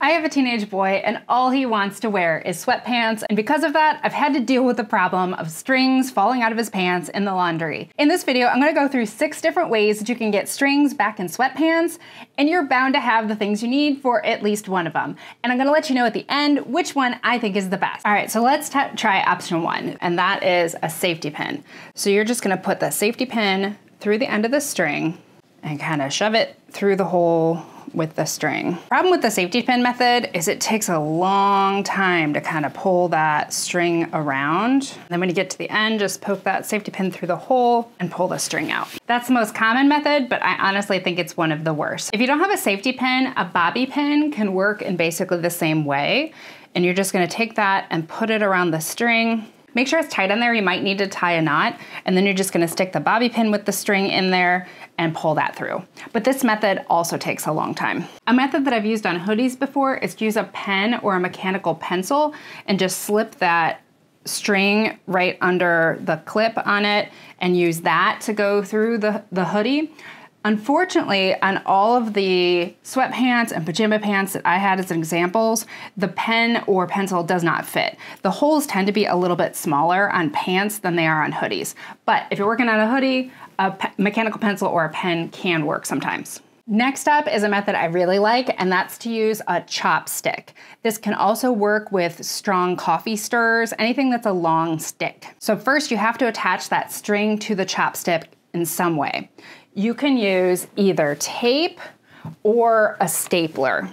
I have a teenage boy and all he wants to wear is sweatpants and because of that, I've had to deal with the problem of strings falling out of his pants in the laundry. In this video, I'm gonna go through six different ways that you can get strings back in sweatpants and you're bound to have the things you need for at least one of them. And I'm gonna let you know at the end which one I think is the best. All right, so let's try option one and that is a safety pin. So you're just gonna put the safety pin through the end of the string and kind of shove it through the hole with the string. Problem with the safety pin method is it takes a long time to kind of pull that string around. Then when you get to the end, just poke that safety pin through the hole and pull the string out. That's the most common method, but I honestly think it's one of the worst. If you don't have a safety pin, a bobby pin can work in basically the same way. And you're just gonna take that and put it around the string Make sure it's tight on there. You might need to tie a knot and then you're just gonna stick the bobby pin with the string in there and pull that through. But this method also takes a long time. A method that I've used on hoodies before is to use a pen or a mechanical pencil and just slip that string right under the clip on it and use that to go through the, the hoodie. Unfortunately, on all of the sweatpants and pajama pants that I had as examples, the pen or pencil does not fit. The holes tend to be a little bit smaller on pants than they are on hoodies. But if you're working on a hoodie, a pe mechanical pencil or a pen can work sometimes. Next up is a method I really like, and that's to use a chopstick. This can also work with strong coffee stirrers, anything that's a long stick. So first you have to attach that string to the chopstick in some way you can use either tape or a stapler.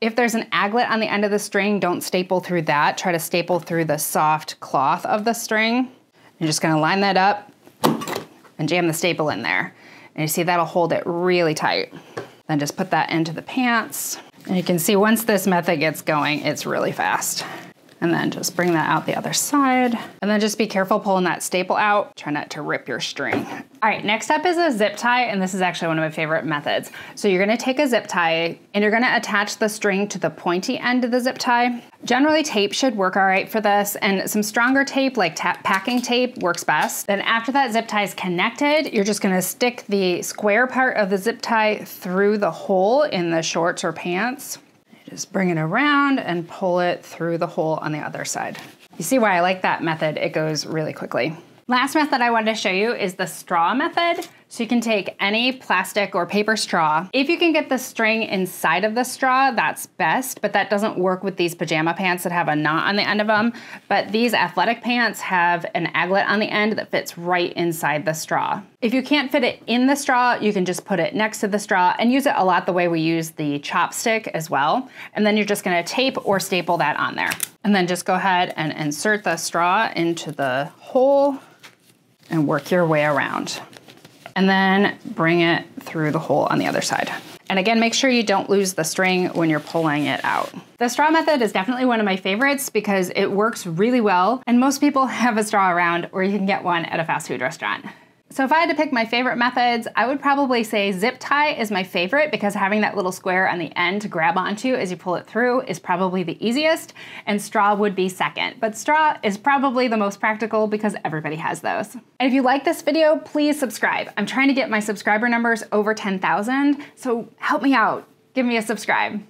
If there's an aglet on the end of the string, don't staple through that. Try to staple through the soft cloth of the string. You're just gonna line that up and jam the staple in there. And you see that'll hold it really tight. Then just put that into the pants. And you can see once this method gets going, it's really fast and then just bring that out the other side. And then just be careful pulling that staple out. Try not to rip your string. All right, next up is a zip tie, and this is actually one of my favorite methods. So you're gonna take a zip tie and you're gonna attach the string to the pointy end of the zip tie. Generally tape should work all right for this, and some stronger tape like packing tape works best. Then after that zip tie is connected, you're just gonna stick the square part of the zip tie through the hole in the shorts or pants. Just bring it around and pull it through the hole on the other side. You see why I like that method, it goes really quickly. Last method I wanted to show you is the straw method. So you can take any plastic or paper straw. If you can get the string inside of the straw, that's best, but that doesn't work with these pajama pants that have a knot on the end of them. But these athletic pants have an aglet on the end that fits right inside the straw. If you can't fit it in the straw, you can just put it next to the straw and use it a lot the way we use the chopstick as well. And then you're just gonna tape or staple that on there. And then just go ahead and insert the straw into the hole and work your way around. And then bring it through the hole on the other side. And again, make sure you don't lose the string when you're pulling it out. The straw method is definitely one of my favorites because it works really well and most people have a straw around or you can get one at a fast food restaurant. So if I had to pick my favorite methods, I would probably say zip tie is my favorite because having that little square on the end to grab onto as you pull it through is probably the easiest, and straw would be second. But straw is probably the most practical because everybody has those. And if you like this video, please subscribe. I'm trying to get my subscriber numbers over 10,000, so help me out. Give me a subscribe.